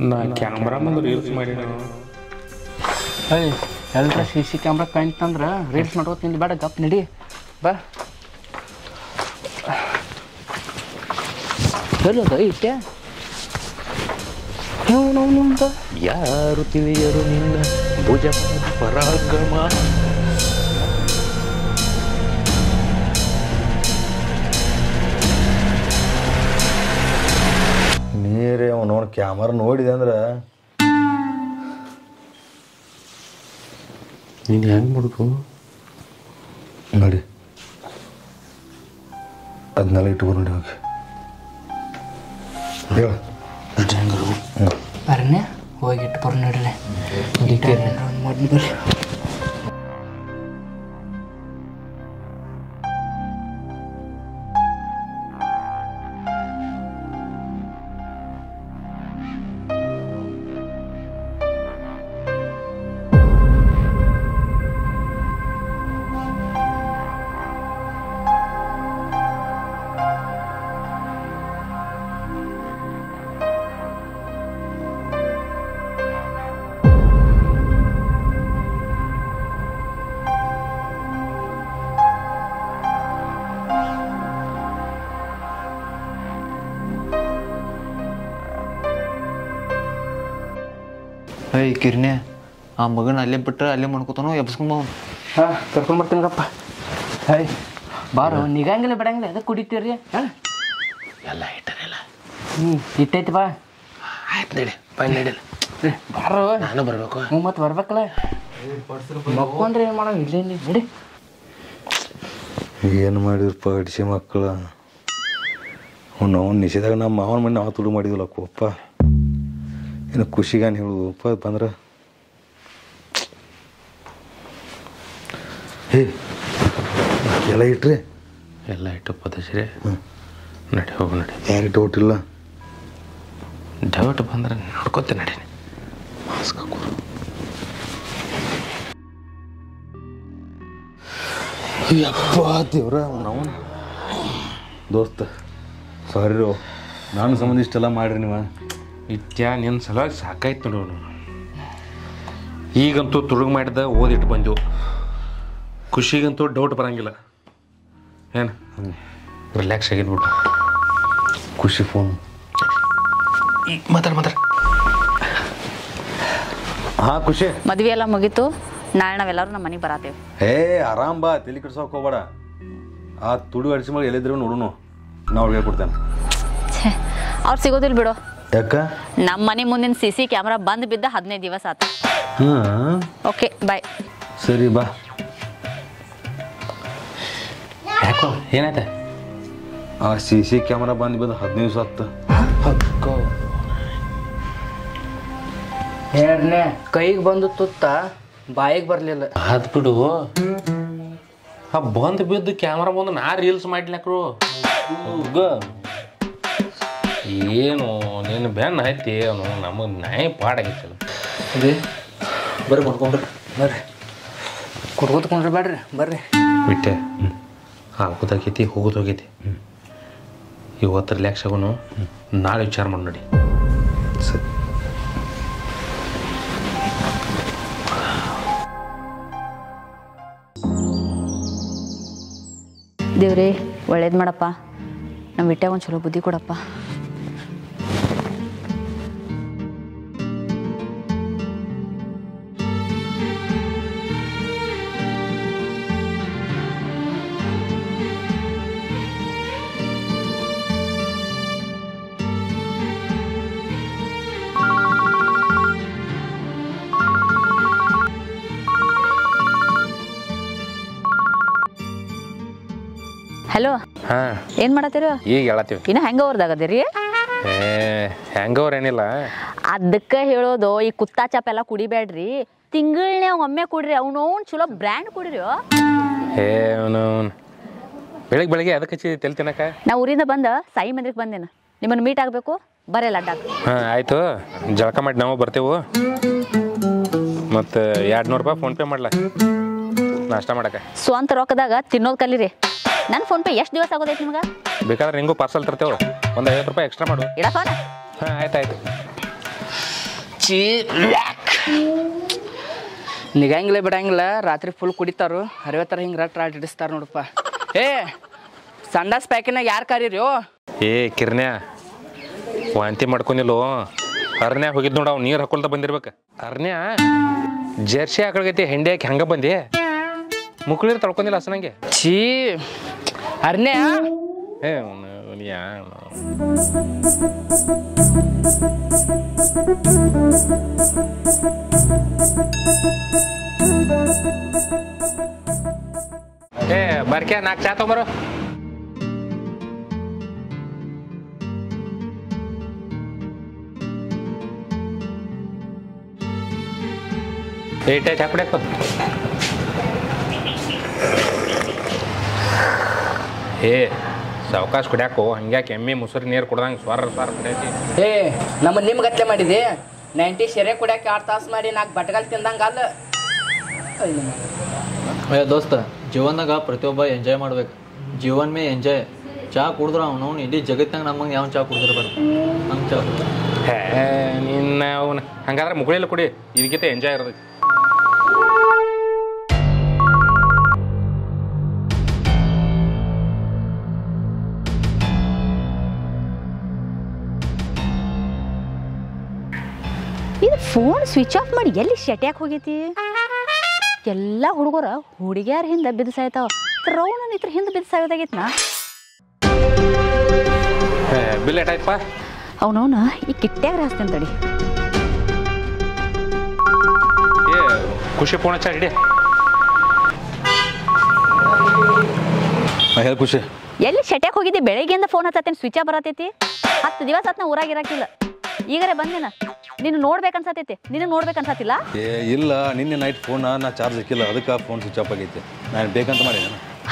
ನಾ ಕ್ಯಾಮ್ರಾ ಮುಂದೆ ರೀಲ್ಸ್ ಮಾಡಿ ಏಯ್ ಎಲ್ಲರ ಸಿ ಸಿ ಕ್ಯಾಮ್ರಾ ಕಾಣ್ತಂದ್ರೆ ರೀಲ್ಸ್ ಮಾಡ್ಕೋತ ನಿಂದು ಬೇಡ ಗಪ್ ನಡಿ. ಬಾ. ಹೇಳೋದು ಅಂತ ಯಾರು ತಿಳಿಯರು ನಿನ್ನ ಭುಜ ಪರಾಗಮ ನೋಡಿ ಕ್ಯಾಮರಾ ನೋಡಿದೆ ಅಂದ್ರೆ ನೀನು ಹೆಂಗೆ ಮಾಡುದು ನೋಡಿ. ಅದನ್ನೆಲ್ಲ ಇಟ್ಕೊಂಡು ನೋಡಿ ಹೋಗಿ ಹೇಳು ಬರ್ನೆ ಹೋಗಿ ಇಟ್ಟು ಬರ್ ನೋಡ್ರಿ ಮಾಡಿ ಬರ್ರಿ. ಏಯ್ ಕಿರ್ನೆ ಆ ಮಗನ ಅಲ್ಲೇ ಬಿಟ್ರೆ ಅಲ್ಲೇ ಮಾಡ್ಕೊತಾನೋ ಎಬ್ಸ್ಕೊಂಬ ಹಾ ಹಾಂ ಕರ್ಕೊಂಡು ಬರ್ತೀನಪ್ಪ ಹಾಯ್ ಬಾರೋ ನಿಗಂಗಿಲ್ಲ ಬಿಡಂಗಿಲ್ಲ ಅದಕ್ಕೆ ಕುಡಿತೀರಿ? ಹಾಂ? ಎಲ್ಲ ಇಟ್ಟರೆಲ್ಲ. ಹ್ಞೂ ಇಟ್ಟೈತಿ ಬಾ. ಆಯ್ತು ನಡಿ ಬಂದು ನಡಿಲ್ಲ ಏ, ಬಾರೋ. ನಾನು ಬರಬೇಕು. ಹ್ಞೂ ಮತ್ತೆ ಬರ್ಬೇಕಲ್ಲ. ಮಕ್ಕೊಂಡ್ರೆ ಏನು ಮಾಡೋ ಇಲ್ಲೇ ನಡಿ. ಏನು ಮಾಡಿದ್ರಪ್ಪ ಅಡಿಸಿ ಮಕ್ಕಳ? ಅವ್ನು ನಿಷೇಧಾಗ ನಮ್ಮ ಮಾವನ ಮನೆ ನಾವು ತುಡು ಮಾಡಿದ್ವಲ್ಲ ಕೋಪ ಏನು ಖುಷಿಗಾನ ಹೇಳುದಪ್ಪ ಬಂದ್ರೆ. ಹೇ ಎಲ್ಲ ಇಟ್ರಿ? ಎಲ್ಲ ಇಟ್ಟು ಪದಶ್ರೀ ನಡಿ ಹೋಗು ನಡಿ. ಯಾರಿಗೆ ಡೌಟ್ ಇಲ್ಲ ಡೌಟ್ ಬಂದ್ರೆ ನೋಡ್ಕೊತೆ ನಡಿ. ಮಾಸ್ಕ್ ಹಾಕೋರು ಯಪ್ಪ ದೇವ್ರ. ನಾವು ದೋಸ್ತ ಸಾರಿ ರೋ. ನಾನು ಸಂಬಂಧ ಇಷ್ಟೆಲ್ಲ ಮಾಡ್ರಿ ನೀವು. ಇತ್ಯಾ ನಿನ್ನ ಸಲುವಾಗಿ ಸಾಕಾಯ್ತು ನೋಡು ಈಗಂತೂ ತುಳುಗು ಮಾಡಿದ ಓದಿಟ್ಟು ಬಂದೆವು ಖುಷಿಗಂತೂ ಡೌಟ್ ಬರಂಗಿಲ್ಲ. ಏನು? ರಿಲ್ಯಾಕ್ಸ್ ಆಗಿದ್ಬಿಟ್ಟು ಖುಷಿ ಫೋನ್ ಈಗ ಮಾತಾಡ ಮಾತಾಡ. ಹಾಂ ಖುಷಿ. ಮದ್ವೆ ಎಲ್ಲ ಮುಗೀತು. ನಾಳೆ ನಾವೆಲ್ಲರೂ ನಮ್ಮ ಮನೆಗೆ ಬರತ್ತೇವೆ ಏ ಆರಾಮ್ ಬಾ. ತಲೆ ಕೆಡ್ಸೋಕೆ ಹೋಗ್ಬೇಡ ಆ ತುಡು ಅಡಿಸಿ ಮಾಡಿ ಎಲ್ಲಿದ್ರು ನೋಡೋಣ ನಾ ಅವ್ರಿಗೆ ಕೊಡ್ತೇನೆ ಛೇ ಅವ್ರು ಸಿಗೋದಿಲ್ಲ ಬಿಡು. ಯಾಕ ನಮ್ಮ ಮನೆ ಮುಂದಿನ ಸಿ ಸಿ ಕ್ಯಾಮ್ರಾ ಬಂದ್ ಬಿದ್ದ ಹದಿನೈದು ದಿವಸ ಆತು. ಹಾಂ. ಓಕೆ ಬಾಯ್ ಸರಿ ಬಾ. ಯಾಕೋ ಏನಾಯ್ತ? ಆ ಸಿ ಸಿ ಕ್ಯಾಮ್ರಾ ಬಂದು ಬಿದ್ದ ಹದಿನೈದು ದಿವಸ ಹತ್ತು ಹಕ್ಕೋ. ಎರಡನೇ ಕೈಗೆ ಬಂದು ತುತ್ತ ಬಾಯಿಗೆ ಬರಲಿಲ್ಲ. ಅದ್ ಬಿಡು. ಆ ಬಂದು ಬಿದ್ದು ಕ್ಯಾಮ್ರಾ ಬಂದು ನಾ ರೀಲ್ಸ್ ಮಾಡ್ಲಿಕ್ರು ಏನು ನೀನು ಬೆನ್ನ ಐತಿ ಅವನು ನಮಗೆ ನಾಯಿ ಪಾಡಾಗಿತ್ತಲ್ಲ. ಅದೇ ಬರ್ರಿ ಕೊಟ್ಕೊಂಡ್ರಿ ಬರ್ರಿ. ಕೊಟ್ಕೊತ್ಕೊಂಡ್ರಿ ಬೇಡ್ರಿ ಬರ್ರಿ ಬಿಟ್ಟೆ ಆಗೋದಾಗೈತಿ ಹೋಗೋದು ಹೋಗೈತಿ. ಇವತ್ತು ರಿಲ್ಯಾಕ್ಸ್ ಆಗೋನು ನಾಳೆ ವಿಚಾರ ಮಾಡಿ ನೋಡಿ. ಸರಿ. ದೇವ್ರಿ ಒಳ್ಳೇದು ಮಾಡಪ್ಪ. ನಮ್ಮ ಬಿಟ್ಟೆ ಒಂದು ಚಲೋ ಬುದ್ಧಿ ಕೊಡಪ್ಪ. ಹಲೋ ಹಾಂ. ಏನು ಮಾಡತ್ತೀರ? ಈಗ ಹೇಳತ್ತೀವಿ. ಇನ್ನು ಹೆಂಗ ಅವ್ರದಾಗದಿರಿ ಹೆಂಗವ್ರು ಏನಿಲ್ಲ. ಅದಕ್ಕೆ ಹೇಳೋದು ಈ ಕುತ್ತಾ ಚಾಪ್ ಎಲ್ಲ ಕುಡಿಬೇಡ್ರಿ. ತಿಂಗಳನ್ನೇ ಒಮ್ಮೆ ಕುಡ್ರಿ ಅವ್ನು ಚಲೋ ಬ್ರ್ಯಾಂಡ್ ಕುಡ್ರಿ ಅವನು ಬೆಳಿಗ್ಗೆ ಬೆಳಿಗ್ಗೆ ಅದಕ್ಕೆ ಹಚ್ಚಿ ತೆಲ್ ತಿನ್ನಕ? ನಾ ಊರಿಂದ ಬಂದ ಸಾಯಿ ಮಂದಿಗೆ ಬಂದೇನ. ನಿಮ್ಮನ್ನು ಮೀಟ್ ಆಗಬೇಕು ಬರಲ್ಲ ಅಡ್ಡಾಕ ಹಾಂ ಆಯಿತು. ಜಳಕ ಮಾಡಿ ನಾವು ಬರ್ತೇವು. ಮತ್ತೆ ಎರಡು ನೂರು ರೂಪಾಯಿ ಫೋನ್ಪೇ ಮಾಡ್ಲಾ. ನಾಷ್ಟ ಮಾಡಕ. ಸ್ವಂತ ರೊಕ್ಕದಾಗ ತಿನ್ನೋದು ಕಲೀರಿ. ನನ್ನ ಫೋನ್ ಪೇ ಎಷ್ಟು ದಿವಸ ಆಗೋದೈತೆ ನಿಮ್ಗೆ? ಬೇಕಾದ್ರೆ ಹಿಂಗೂ ಪಾರ್ಸಲ್ ತರ್ತೇವೆ ಒಂದು ಐವತ್ತು ರೂಪಾಯಿ ಎಕ್ಸ್ಟ್ರಾ ಮಾಡು. ಇಡಪ್ಪ ಹಾಂ ಆಯ್ತು ಆಯ್ತು. ಛೀ ನಿಗಂಗಿಲ್ಲ ಬಿಡಂಗಿಲ್ಲ ರಾತ್ರಿ ಫುಲ್ ಕುಡಿತಾರು. ಹರಿವತ್ತರ ಹಿಂಗೆ ರಟ್ ರಾಟ್ ಹಿಡಿಸ್ತಾರ ನೋಡಪ್ಪ. ಏ ಸಂಡಾಸ್ ಪ್ಯಾಕಿನಾಗ ಯಾರು ಕರೀರಿ ಏ ಕಿರ್ನ್ಯ ವಾಂತಿ ಮಾಡ್ಕೊಂಡಿಲ್ಲ. ಅರಣ್ಯ ಹೋಗಿದ್ ನೋಡ ಅವ್ನು ನೀರು ಹಾಕೊಳ್ತಾ ಬಂದಿರ್ಬೇಕು. ಅರಣ್ಯ ಜರ್ಸಿ ಹಾಕೊಳಗೈತಿ ಹೆಂಡಿ ಹಾಕಿ ಹಂಗೆ ಬಂದಿ? ಮುಕ್ಳಿರ್ ತಳ್ಕೊಂಡಿಲ್ಲ ಅಸನಂಗೆ. ಛೀ ಅರ್ನೇ ಏ ಅವ್ನು- ಅವ್ನು ಯಾ ಏ ಬರ್ಕೆ ನಾಲ್ಕು ಚಾ ತಗೊಂಬರು ಏಟ್ ಚಾ ಏ ಸಾವಕಾಶ ಕುಡಿಯಾಕೋ? ಹಂಗ್ಯಾಕೆ ಎಮ್ಮೆ ಮುಸುರಿ ನೀರು ಕುಡ್ದಂಗೆ ಸ್ವರ ಸ್ವರ ಕುಡಿಯತಿ ಹೇ ನಮ್ಮ ನಿಮ್ಗೆ ಗತ್ಲೆ ಮಾಡಿದೆ? ನೈಂಟಿ ಶೆರೆ ಕುಡಿಯಾಕೆ ಆರು ತಾಸು ಮಾಡಿ ನಾಲ್ಕು ಬಟ್ಗಲ್ ತಿಂದಂಗೆ ಅಲ್ಲ ಏ ದೋಸ್ತ ಜೀವನದಾಗ ಪ್ರತಿಯೊಬ್ಬ ಎಂಜಾಯ್ ಮಾಡ್ಬೇಕು. ಜೀವನ ಮೇ ಎಂಜಾಯ್. ಚಾ ಕುಡಿದ್ರ ಅವನು ಇಡೀ ಜಗತ್ತಿನಾಗ ನಮ್ಮಂಗೆ ಯಾವ ಚಾ ಕುಡಿದಿರ್ಬೇಡ ಹಂಗೆ ಚಾ ಹೇ ನಿನ್ನ ಅವನು. ಹಂಗಾದ್ರೆ ಮುಗುಳಿಲ್ಲ ಕುಡಿ ಇದಕ್ಕಿಂತ ಎಂಜಾಯ್ ಇರೋದಕ್ಕೆ. ಇದು ಫೋನ್ ಸ್ವಿಚ್ ಆಫ್ ಮಾಡಿ ಎಲ್ಲಿ ಶಟ್ಯಾಕ್ ಹೋಗೈತಿ? ಎಲ್ಲ ಹುಡುಗರ ಹುಡುಗಿಯಾರ ಹಿಂದೆ ಬಿದ್ದು ಸಾಯ್ತಾವ. ರೌಣ ಇತ್ರ ಹಿಂದೆ ಬಿದ್ದು ಸಾಯೋದಾಗೈತಿ ನಾ. ಹೇ ಬಿಲ್ ಏಟಾಯ್ತಪ್ಪ ಅವನವನ ಈ ಕಿಟ್ಟ್ಯಾಗ ರಾಸ್ತೇನೆ ತಡಿ. ಏ ಖುಷಿ ಫೋನ್ ಹಚ್ಚ ಹಿಡಿ. ಹೇಳಿ ಖುಷಿ. ಎಲ್ಲಿ ಶಟ್ಯಾಕ್ ಹೋಗಿದ್ದೆ? ಬೆಳಗ್ಗೆಯಿಂದ ಫೋನ್ ಹತ್ತತ್ತೇನೆ? ಸ್ವಿಚ್ ಆಫ್ ಬರತೈತಿ? ಹತ್ತು ದಿವಸ ಹತ್ ನಾ ಊರಾಗ ಇರಾಕಿಲ್ಲ. ಈಗರೆ ಬಂದಿನ ನೀನು. ನೋಡ್ಬೇಕನ್ಸತೈತಿ. ನಿನಗೆ ನೋಡ್ಬೇಕನ್ಸತಿಲ್ಲ? ಏ ಇಲ್ಲ. ನಿನ್ನೆ ನೈಟ್ ಫೋನ್ ನಾ ಚಾರ್ಜ್ ಹಾಕಿಲ್ಲ. ಅದಕ್ಕೆ ಫೋನ್ ಸ್ವಿಚ್ ಆಫ್ ಆಗೈತೆ. ನಾನು ಬೇಕಂತ ಮಾಡಿ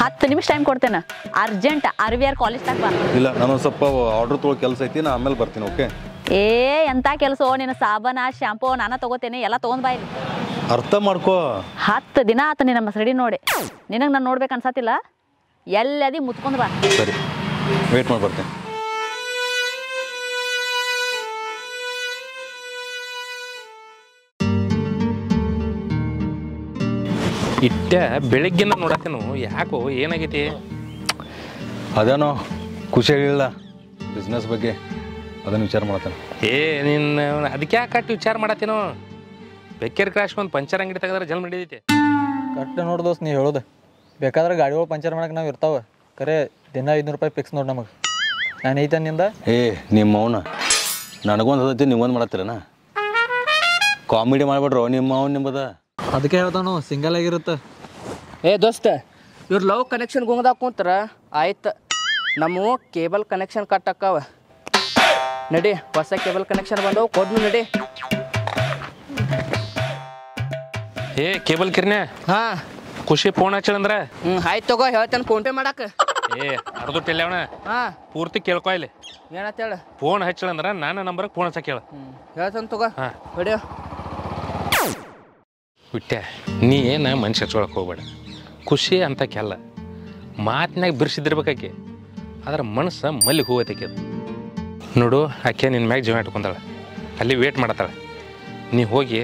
ಹತ್ತು ನಿಮಿಷ ಟೈಮ್ ಕೊಡ್ತೇನೆ. ಅರ್ಜೆಂಟ್ ಆರ್ ವಿ ಆರ್ ಕಾಲೇಜ್ದಾಗ ಬಾ. ಇಲ್ಲ ನಾನು ಸ್ವಲ್ಪ ಆರ್ಡರ್ ತೊಗೊಳ್ ಕೆಲಸ ಐತಿ ನಾ ಆಮೇಲೆ ಬರ್ತೀನಿ ಓಕೆ ಏ ಎಂತ ಕೆಲಸ? ನಿನ್ನ ಸಾಬನ ಶಾಂಪೂ ನಾನ ತಗೋತೇನೆ. ಎಲ್ಲ ತಗೊಂಡ್ ಬಾ ಇಲ್ಲಿ. ಅರ್ಥ ಮಾಡ್ಕೋ. ಹತ್ತು ದಿನ ಆತ ನಿನ್ನ ಮಸಡಿ ನೋಡಿ. ನಿನಗೆ ನಾನು ನೋಡ್ಬೇಕು ಎಲ್ಲದಿ ಮುತ್ಕೊಂಡ್ ಬಾ. ಸರಿ. ವೇಟ್ ಮಾಡಿ ಬರ್ತೀನಿ. ಇಟ್ಟ ಬೆಳಿಗ್ಗೆನ ನೋಡತ್ತೇನು. ಯಾಕೋ ಏನಾಗೈತಿ? ಅದೇನೋ ಖುಷಿ ಇಲ್ಲ ಬಿಸ್ನೆಸ್ ಬಗ್ಗೆ. ಅದನ್ನು ವಿಚಾರ ಮಾಡತ್ತೇನೆ ಏ ನಿನ್ನ ಅದಕ್ಕೆ ಯಾಕೆ ಕಟ್ಟಿ ವಿಚಾರ ಮಾಡತ್ತೇನೋ? ಬೆಕ್ಕೇರಿ ಕ್ರಾಶ್ ಒಂದು ಪಂಚರ್ ಅಂಗಡಿ ತೆಗೆದ್ರೆ ಜನ್ಮ ಹಿಡಿದೈತಿ. ಕಟ್ಟ ನೋಡಿ ದೋಸ್ತ್ ನೀವು ಹೇಳೋದು. ಬೇಕಾದ್ರೆ ಗಾಡಿಗಳು ಪಂಚರ್ ಮಾಡಕ್ಕೆ ನಾವು ಇರ್ತಾವೆ. ಕರೆ ದಿನ ಐದುನೂರು ರೂಪಾಯಿ ಫಿಕ್ಸ್ ನೋಡಿ ನಮಗೆ. ನಾನು ಐತೆ ನಿಂದ? ಏ ನಿಮ್ಮ ಅವನ. ನನಗೊಂದು ಹದತಿ ನೀವೊಂದು ಮಾಡತ್ತೀರನ? ಕಾಮಿಡಿ ಮಾಡ್ಬಿಡ್ರೋ ನಿಮ್ಮ ಅವ್ನು ನಿಮ್ಮದ ಅದಕ್ಕೆ ಹೇಳ್ತಾನು ಸಿಂಗಲ್ ಆಗಿರುತ್ತೆ. ಏ ದೋಸ್ತ ಇವ್ರು ಲವ್ ಕನೆಕ್ಷನ್ ಗುಂಗದಾಗ ಕೂತ್ರ ಆಯ್ತು. ನಮ್ಮ ಕೇಬಲ್ ಕನೆಕ್ಷನ್ ಕಟ್ ಅಕ್ಕಾವ ನಡಿ ಹೊಸ ಕೇಬಲ್ ಕನೆಕ್ಷನ್ ಬಂದವು ಕೊಡ್ನು ನಡಿ. ಏ ಕೇಬಲ್ ಕಿರ್ನೆ ಹಾ. ಖುಷಿ ಫೋನ್ ಹಚ್ಚಂದ್ರ ಹ್ಞೂ ಆಯ್ತು ತಗೋ ಹೇಳ್ತೇನೆ ಫೋನ್ ಪೇ ಮಾಡಾಕ. ಏ ಅರ್ಧ ಟೆಲ್ಯಾವಣ ಹಾ. ಪೂರ್ತಿ ಕೇಳ್ಕೊ ಇಲ್ಲಿ. ಏನಂತ ಹೇಳ? ಫೋನ್ ಹಚ್ಚಳಂದ್ರ ನಾನು ನಂಬರ್ಗೆ ಫೋನ್ ಹಚ್ಚ ಕೇಳ. ಹ್ಞೂ ಹೇಳ್ತೇನೆ ತಗೋ. ಹಾ. ಹೊಡಿಯೋ. ಬಿಟ್ಟೆ ನೀ ಏನು ಮನುಷ್ಯ ಹಚ್ಕೊಳಕ್ಕೆ ಹೋಗ್ಬೇಡ. ಖುಷಿ ಅಂತ ಕೆಲ್ಲ ಮಾತಿನಾಗ ಬಿರ್ಸಿದಿರ್ಬೇಕಾಕೆ ಆದ್ರೆ ಮನಸ್ಸು ಮಲ್ಲಿಗೆ ಅದು. ನೋಡು ಆಕೆ ನಿನ್ನ ಮ್ಯಾಗ ಜೀವ ಇಟ್ಕೊಂತಾಳೆ ಅಲ್ಲಿ ವೇಟ್ ಮಾಡತ್ತಾಳೆ. ನೀ ಹೋಗಿ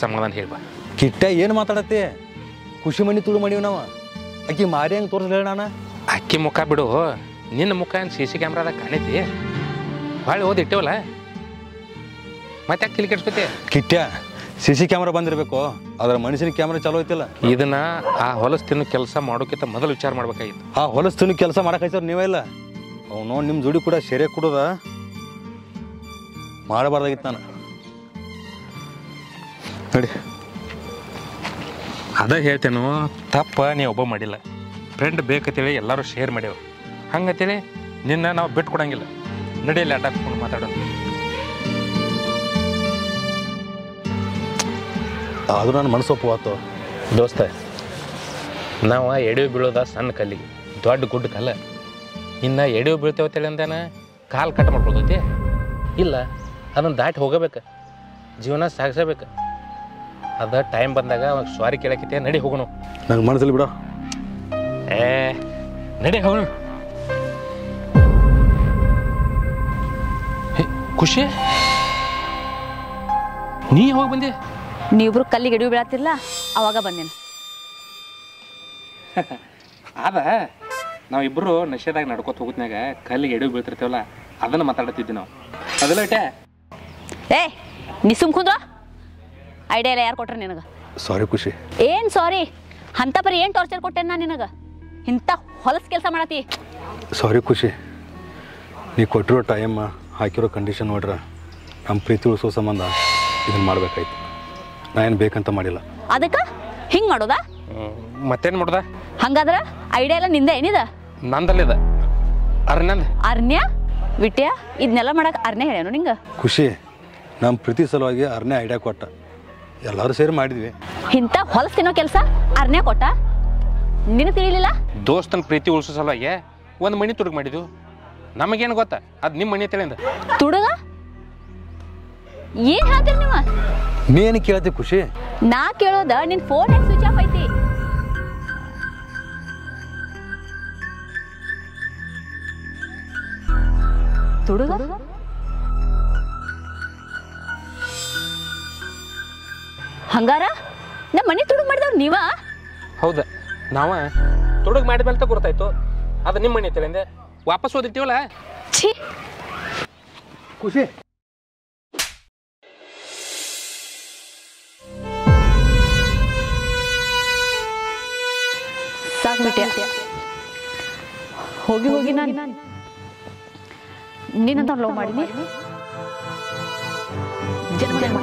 ಸಮಾಧಾನ ಹೇಳ್ಬಾ. ಕಿಟ್ಟ ಏನು ಮಾತಾಡತ್ತೆ? ಖುಷಿ ಮನಿ ತುಳು ಮಾಡೀವಿ ನಾವು. ಆಕಿ ಮಾರಿ ಹಂಗೆ ತೋರಿಸ್ಲಿ ಹೇಳ ನಾನು. ಅಕ್ಕಿ ಮುಖ ಬಿಡು. ನಿನ್ನ ಮುಖ ಏನು ಸಿ ಸಿ ಕ್ಯಾಮ್ರಾದಾಗ ಕಾಣೈತಿ? ಭಾಳ ಓದಿ ಇಟ್ಟೇವಲ್ಲ? ಮತ್ತೆ ಯಾಕೆ ಕಿಲಿ ಕೆಡ್ಸ್ಕೊತಿ ಕಿಟ್ಟ ಸಿ ಸಿ ಕ್ಯಾಮ್ರಾ ಬಂದಿರಬೇಕು ಅದ್ರ ಮನುಷ್ಯನ ಕ್ಯಾಮ್ರಾ ಚಾಲೂ ಐತಿಲ್ಲ. ಇದನ್ನ ಆ ಹೊಲಸು ತಿನ್ನೋ ಕೆಲಸ ಮಾಡೋಕ್ಕಿಂತ ಮೊದಲು ವಿಚಾರ ಮಾಡ್ಬೇಕಾಗಿತ್ತು. ಆ ಹೊಲಸ್ತಿನ ಕೆಲಸ ಮಾಡಕ್ಕೆ ನೀವೇ ಇಲ್ಲ. ಅವನು ನಿಮ್ಮ ಜೋಡಿ ಕೂಡ ಸೆರೆ ಕೊಡೋದ? ಮಾಡಬಾರ್ದಾಗಿತ್ತು ನಾನು. ನೋಡಿ. ಅದ ಹೇಳ್ತೇನು ತಪ್ಪ ನೀ ಒಬ್ಬ ಮಾಡಿಲ್ಲ. ಫ್ರೆಂಡ್ ಬೇಕಂತೇಳಿ ಎಲ್ಲರೂ ಶೇರ್ ಮಾಡ್ಯಾವ. ಹಂಗಂತೇಳಿ ನಿನ್ನ ನಾವು ಬಿಟ್ಟು ಕೊಡಂಗಿಲ್ಲ ನಡೆಯಲ್ಲಿ ಅಡ್ಡ ಹಾಕ್ಕೊಂಡು ಆದ್ರೂ ನನ್ನ ಮನಸ್ಸೊಪ್ಪು ಆತು ದೋಸ್ತ ನಾವು ಎಡವಿ ಬೀಳೋದ ಸಣ್ಣ ಕಲ್ಲಿಗೆ ದೊಡ್ಡ ಗುಡ್ಡ ಕಲ್ಲ. ಇನ್ನು ಎಡವಿ ಬೀಳ್ತೇವತ್ತೇಳಿ ಅಂದಾನ ಕಾಲು ಕಟ್ ಮಾಡ್ಕೊಳ್ತೈತಿ? ಇಲ್ಲ ಅದನ್ನು ದಾಟಿ ಹೋಗಬೇಕು. ಜೀವನ ಸಾಗಿಸಬೇಕು. ಅದು ಟೈಮ್ ಬಂದಾಗ ಅವಾಗ ಸ್ವಾರಿ ಕೇಳಕೈತೆ ನಡಿ ಹೋಗೋಣ ನಂಗೆ ಮನಸ್ಸಲ್ಲಿ ಬಿಡ. ಏ ನಡಿ ಹೋಗೋಣ ಖುಷಿ? ನೀ ಹೋಗಿ ಬಂದೆ? ನೀವಿಬ್ರು ಕಲ್ಲಿಗೆ ಎಡವಿ ಬೀಳತ್ತಿಲ್ಲ ಅವಾಗ ಬಂದೇನು. ಅದ ನಾವಿಬ್ರು ನಶೆದಾಗ ನಡ್ಕೋತ ಹೋಗುದ್ನಾಗ ಕಲ್ಲಿಗೆ ಎಡವಿ ಬೀಳ್ತಿರ್ತೇವಲ್ಲ ಅದನ್ನ ಮಾತಾಡತ್ತಿದ್ವಿ ನಾವು. ಅದಲ್ಲ ಏ ನೀ ಸುಮ್ ಕುಂದ್ರ. ಐಡಿಯಾ ಎಲ್ಲ ಯಾರು ಕೊಟ್ರ ನಿನಗೆ? ಸಾರಿ ಖುಷಿ. ಏನು ಸಾರಿ ಅಂತ ಬರೀ ಏನು ಟಾರ್ಚರ್ ಕೊಟ್ಟೆ ನಾ ನಿನಗೆ? ಇಂಥ ಹೊಲಸ್ ಕೆಲಸ ಮಾಡತಿ. ಸಾರಿ ಖುಷಿ. ನೀ ಕೊಟ್ಟಿರೋ ಟೈಮ್ ಹಾಕಿರೋ ಕಂಡೀಷನ್ ನೋಡ್ರ ನಮ್ಮ ಪ್ರೀತಿ ಉಳಿಸೋ ಸಂಬಂಧ ಇದನ್ನ ಮಾಡ್ಬೇಕಾಯ್ತು. ನಾ ಏನು ಬೇಕಂತ ಮಾಡಿಲ್ಲ. ಅದಕ್ಕೆ? ಹಿಂಗೆ ಮಾಡೋದಾ? ಮತ್ತೇನು ಮಾಡ್ದ? ಹಂಗಾದ್ರೆ ಐಡಿಯಾ ಎಲ್ಲ ನಿಂದ ಏನಿದ? ನಂದಲ್ಲಿದ. ಅರ್ನಂದ್ ಅರ್ಣ್ಯ? ವಿಟ್ಯ ಇದನ್ನೆಲ್ಲ ಮಾಡಕ್ಕೆ ಅರ್ಣ್ಯ ಹೇಳ್ಯಾನು ನಿಂಗೆ? ಖುಷಿ. ನಮ್ಮ ಪ್ರೀತಿ ಸಲುವಾಗಿ ಅರ್ಣ್ಯ ಐಡಿಯಾ ಕೊಟ್ಟ. ಎಲ್ಲರೂ ಸೇರಿ ಮಾಡಿದ್ವಿ. ಇಂಥ ಹೊಲಸು ತಿನ್ನೋ ಕೆಲಸ ಅರ್ಣ್ಯ ಕೊಟ್ಟ? ನಿನಗೆ ತಿಳಿಲಿಲ್ಲ? ದೋಸ್ತನ ಪ್ರೀತಿ ಉಳಿಸೋ ಸಲುವಾಗಿ ಒಂದು ಮಣಿ ತುಡುಗ್ ಮಾಡಿದ್ವು. ನಮಗೇನು ಗೊತ್ತಾ? ಅದು ನಿಮ್ಮ ಮಣಿ ತಿಳಿಂದ ತುಡುಗ? ಏನ್ ಹೇಳ್ತೀರಿ ನೀವ? ನೀ ಏನು ಕೇಳ್ತಿ ಖುಷಿ? ನಾ ಕೇಳೋದ ನಿನ್ ಫೋನ್ ಹೆಂಗ್ ಸ್ವಿಚ್ ಆಫ್ ಐತಿ? ತುಡುಗ? ಹಂಗಾರ? ನಮ್ಮ ಮನೆ ತುಡುಗ್ ಮಾಡಿದವ್ರು ನೀವ? ಹೌದ ನಾವ? ತುಡುಗ್ ಮಾಡಿದ ಮೇಲೆ ಗೊತ್ತಾಯ್ತು ಅದು ನಿಮ್ಮ ಮನೆ ತಿಳಿಂದೆ ವಾಪಸ್ ಓದಿರ್ತೀವಲ್ಲ ಛೀ. ಖುಷಿ. ಸಾಕು ಬಿಟ್ಟೆ ಹೋಗಿ ಹೋಗಿ ನಾನು. ನಿನ್ನಂತ ಲವ್ ಮಾಡಿನಿ. ಜನ್ಮ ಜನ್ಮ